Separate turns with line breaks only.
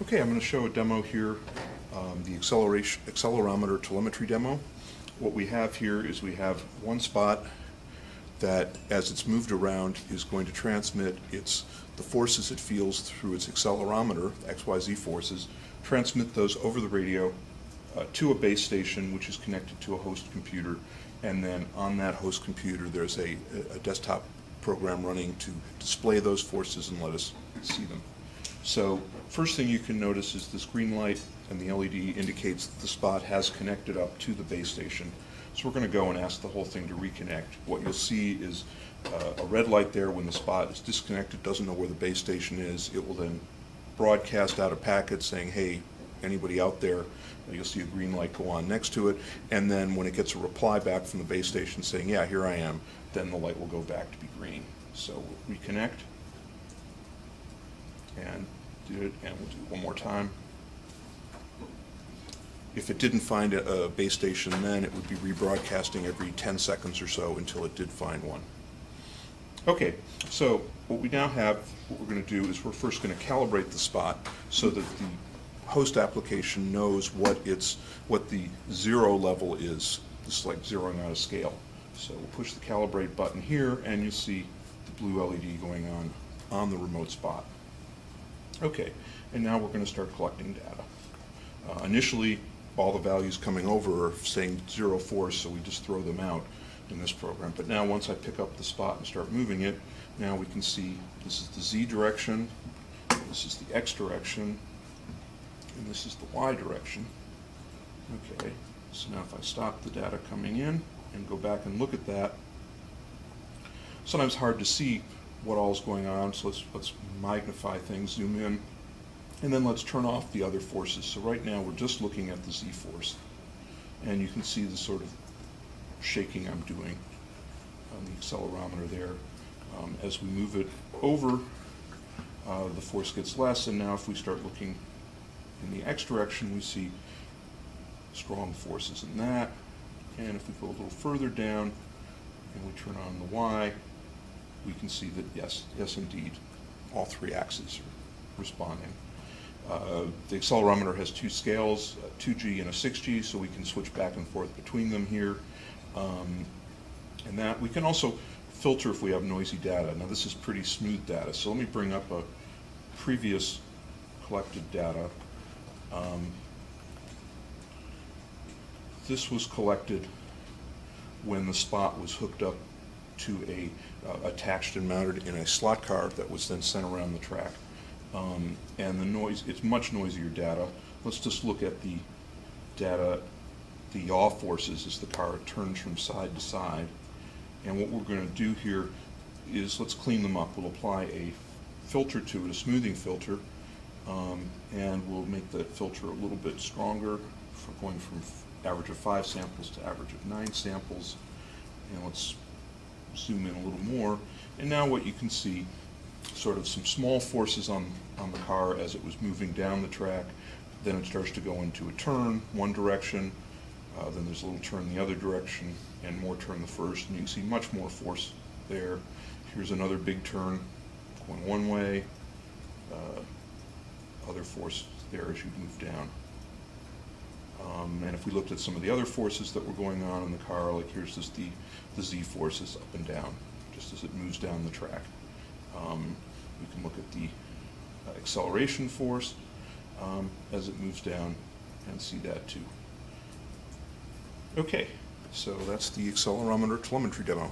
Okay, I'm going to show a demo here, um, the acceleration, accelerometer telemetry demo. What we have here is we have one spot that, as it's moved around, is going to transmit its, the forces it feels through its accelerometer, XYZ forces, transmit those over the radio uh, to a base station, which is connected to a host computer, and then on that host computer, there's a, a desktop program running to display those forces and let us see them. So first thing you can notice is this green light and the LED indicates that the spot has connected up to the base station. So we're going to go and ask the whole thing to reconnect. What you'll see is uh, a red light there when the spot is disconnected, doesn't know where the base station is. It will then broadcast out a packet saying, hey, anybody out there? You'll see a green light go on next to it. And then when it gets a reply back from the base station saying, yeah, here I am, then the light will go back to be green. So we'll reconnect and do it, and we'll do it one more time. If it didn't find a, a base station then, it would be rebroadcasting every 10 seconds or so until it did find one. Okay, so what we now have, what we're going to do is we're first going to calibrate the spot so that the host application knows what its, what the zero level is. This is like zeroing out a scale. So we'll push the calibrate button here and you'll see the blue LED going on on the remote spot. Okay, and now we're going to start collecting data. Uh, initially, all the values coming over are saying zero force, so we just throw them out in this program. But now once I pick up the spot and start moving it, now we can see this is the Z direction, this is the X direction, and this is the Y direction. Okay, so now if I stop the data coming in and go back and look at that, sometimes hard to see what all is going on, so let's, let's magnify things, zoom in, and then let's turn off the other forces. So right now we're just looking at the Z force, and you can see the sort of shaking I'm doing on the accelerometer there. Um, as we move it over, uh, the force gets less, and now if we start looking in the X direction, we see strong forces in that. And if we go a little further down and we turn on the Y, we can see that yes, yes indeed, all three axes are responding. Uh, the accelerometer has two scales, a 2G and a 6G, so we can switch back and forth between them here. Um, and that we can also filter if we have noisy data. Now this is pretty smooth data, so let me bring up a previous collected data. Um, this was collected when the spot was hooked up to a uh, attached and mounted in a slot car that was then sent around the track. Um, and the noise, it's much noisier data. Let's just look at the data, the yaw forces as the car turns from side to side. And what we're going to do here is let's clean them up. We'll apply a filter to it, a smoothing filter, um, and we'll make that filter a little bit stronger for going from average of five samples to average of nine samples. And let's zoom in a little more. And now what you can see, sort of some small forces on, on the car as it was moving down the track. Then it starts to go into a turn, one direction. Uh, then there's a little turn the other direction and more turn the first. And you can see much more force there. Here's another big turn going one way. Uh, other force there as you move down. Um, and if we looked at some of the other forces that were going on in the car, like here's just the, the Z forces up and down, just as it moves down the track. Um, we can look at the uh, acceleration force um, as it moves down and see that too. Okay, so that's the accelerometer telemetry demo.